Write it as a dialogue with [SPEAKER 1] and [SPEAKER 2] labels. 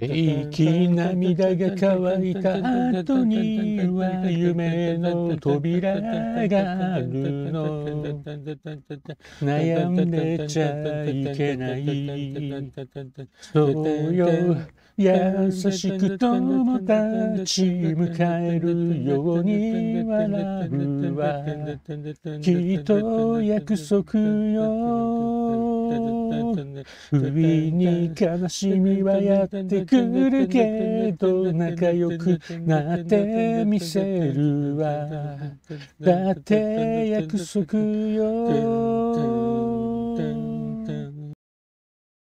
[SPEAKER 1] 平気涙が乾いた後には夢の扉があるの。悩んでちゃいけない。そうよ優しく友達迎えるように笑うわ。きっと約束よ不意に悲しみはやってくるけど仲良くなってみせるわ。だって約束よ。